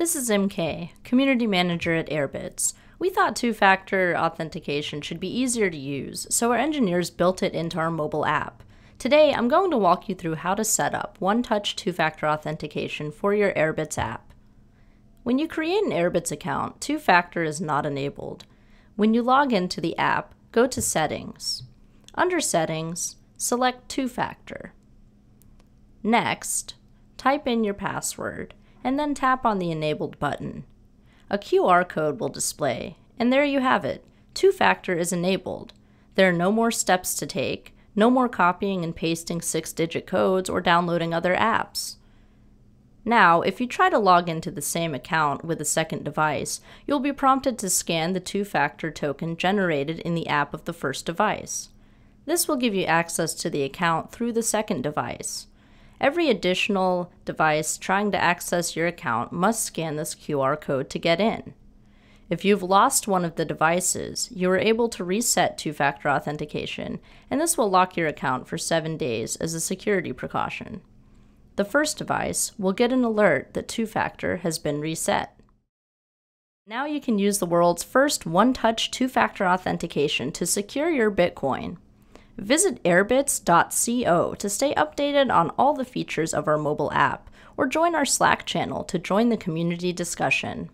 This is MK, Community Manager at Airbitz. We thought two factor authentication should be easier to use, so our engineers built it into our mobile app. Today, I'm going to walk you through how to set up one touch two factor authentication for your Airbitz app. When you create an Airbitz account, two factor is not enabled. When you log into the app, go to Settings. Under Settings, select two factor. Next, type in your password and then tap on the Enabled button. A QR code will display, and there you have it. Two-factor is enabled. There are no more steps to take, no more copying and pasting six-digit codes or downloading other apps. Now, if you try to log into the same account with a second device, you'll be prompted to scan the two-factor token generated in the app of the first device. This will give you access to the account through the second device. Every additional device trying to access your account must scan this QR code to get in. If you've lost one of the devices, you are able to reset two factor authentication, and this will lock your account for seven days as a security precaution. The first device will get an alert that two factor has been reset. Now you can use the world's first one touch two factor authentication to secure your Bitcoin. Visit airbitz.co to stay updated on all the features of our mobile app, or join our Slack channel to join the community discussion.